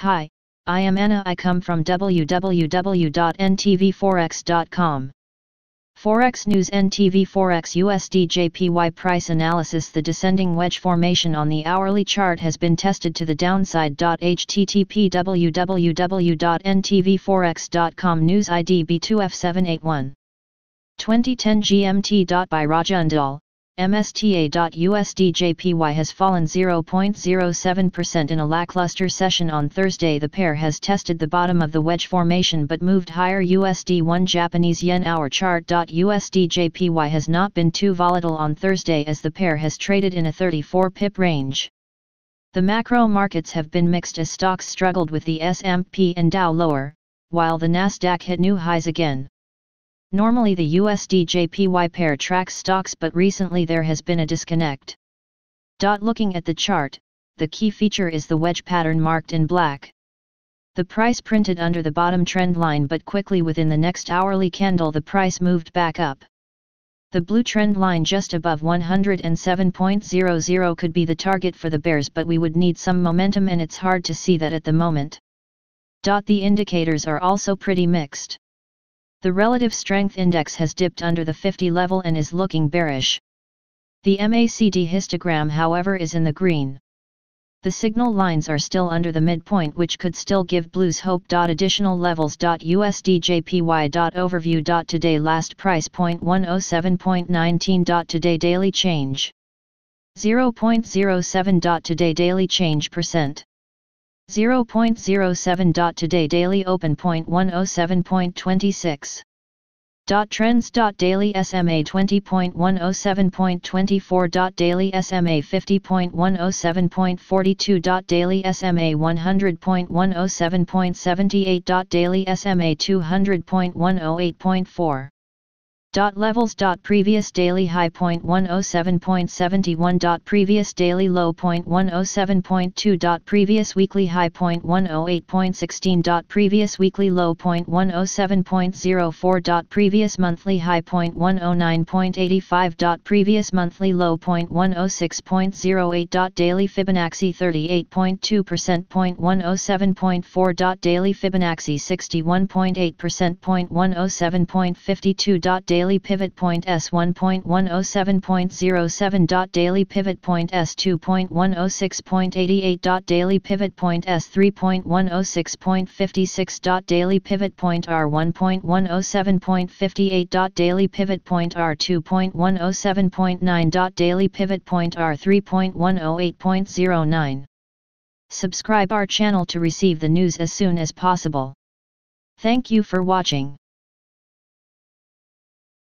Hi, I am Anna. I come from www.ntvforex.com. Forex News NTV Forex USD JPY price analysis The descending wedge formation on the hourly chart has been tested to the downside. http www.ntvforex.com News ID B2F781 2010 GMT. By Rajan Dhall, MSTA.USD JPY has fallen 0.07% in a lackluster session on Thursday. The pair has tested the bottom of the wedge formation but moved higher. USD 1 Japanese yen hour chart. USD JPY has not been too volatile on Thursday as the pair has traded in a 34 pip range. The macro markets have been mixed as stocks struggled with the S&P and Dow lower, while the Nasdaq hit new highs again. Normally the USD JPY pair tracks stocks but recently there has been a disconnect. Looking at the chart, the key feature is the wedge pattern marked in black. The price printed under the bottom trend line but quickly within the next hourly candle the price moved back up. The blue trend line just above 107.00 could be the target for the bears but we would need some momentum and it's hard to see that at the moment. The indicators are also pretty mixed. The relative strength index has dipped under the 50 level and is looking bearish. The MACD histogram however is in the green. The signal lines are still under the midpoint which could still give blues hope. Additional levels. USDJPY. Overview. Today last price point 107.19. Today daily change 0.07. Today daily change percent 0.07. Today daily open point 107.26. Trends. Daily SMA 20.107.24. Daily SMA 50.107.42. Daily SMA 100.107.78. Daily SMA 200.108.4. Dot levels. Dot previous daily high point 107.71. Dot previous daily low point 107.2. Dot previous weekly high point 108.16. Dot previous weekly low point 107.04. Dot previous monthly high point 109.85. Dot previous monthly low point 106.08. Dot daily Fibonacci 38.2% point 107.4. Dot daily Fibonacci 61.8% point 107.52. Dot daily daily pivot point S 1.107.07. Daily pivot point S 2.106.88. Daily pivot point S 3.106.56. Daily pivot point R 1.107.58. Daily pivot point R 2.107.9. Daily pivot point R 3.108.09. Subscribe our channel to receive the news as soon as possible. Thank you for watching.